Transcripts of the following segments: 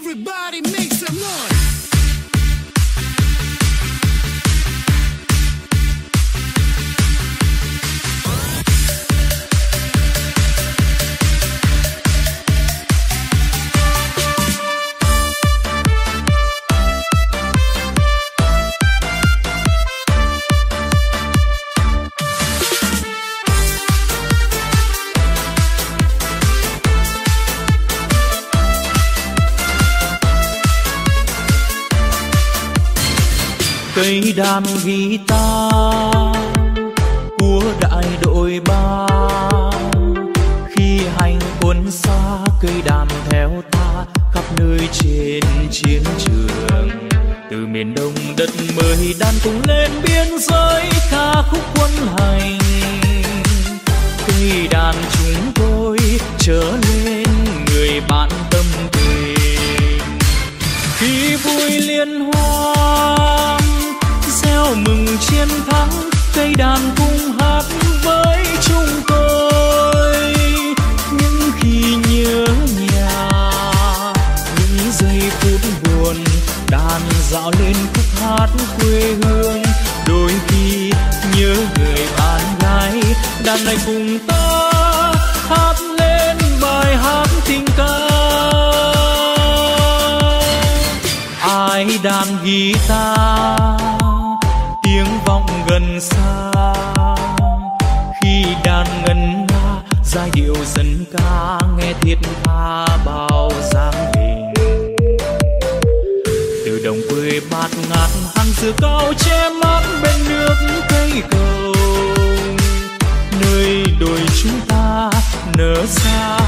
Everybody make some noise. Cây đàn guitar của đại đội ba. Khi hành quân xa, cây đàn theo ta khắp nơi trên chiến trường. Từ miền đông đất mới đàn cùng lên biên giới, ca khúc quân hành. Cây đàn chúng tôi trở lên, người bạn tâm tình. Khi vui liên hoan chiến thắng, cây đàn cùng hát với chúng tôi. Những khi nhớ nhà, những giây phút buồn, đàn dạo lên khúc hát quê hương. Đôi khi nhớ người bạn gái, đàn này cùng ta hát lên bài hát tình ca. Ai đàn guitar? Ngân xa. Khi đàn ngân nga, giai điệu dân ca, nghe thiết tha bao dáng hình từ đồng quê bát ngát, hàng dừa cao che mát bên nước cây cầu. Nơi đồi chúng ta, nở xa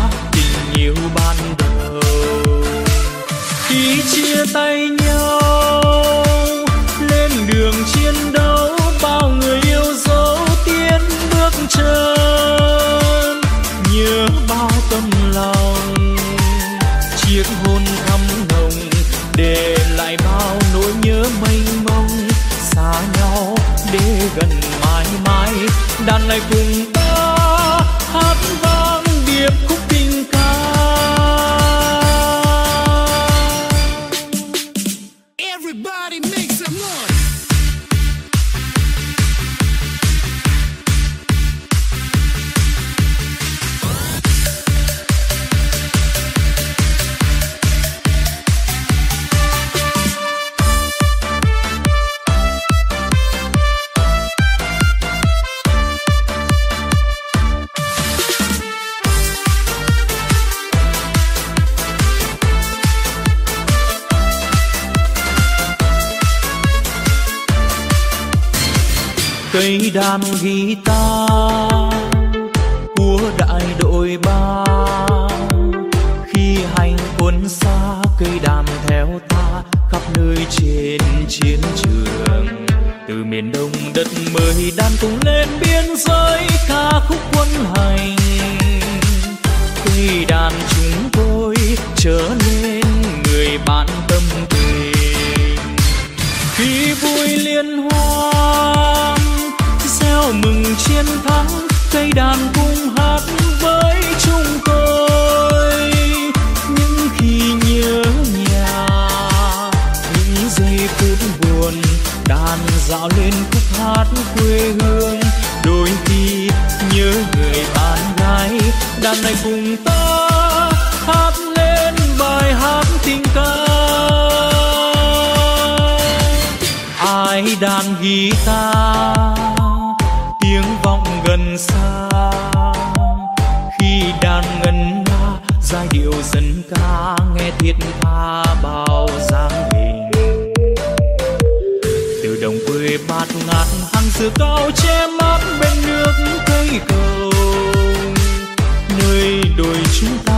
chiếc hôn thắm nồng để lại bao nỗi nhớ mênh mông xa nhau, để gần mãi mãi, đàn này cùng ta, hát vang điệp khúc tình ca Everybody make some noise. Cây đàn guitar của đại đội ba. Khi hành quân xa, cây đàn theo ta khắp nơi trên chiến trường. Từ miền đông đất mới đàn cùng lên biên giới, ca khúc quân hành. Cây đàn chúng tôi trở lên người bạn tâm tình. Khi vui liên hoan mừng chiến thắng, cây đàn cùng hát với chúng tôi. Những khi nhớ nhà, những giây phút buồn, đàn dạo lên khúc hát quê hương. Đôi khi nhớ người bạn gái, đàn này cùng ta hát lên bài hát tình ca. Ai đàn guitar? Gần xa. Khi đàn ngân nga giai điệu dân ca nghe thiết tha bao dáng hình từ đồng quê bát ngát hàng dừa cao che mát bên nước cây cầu. Nơi đồi chúng ta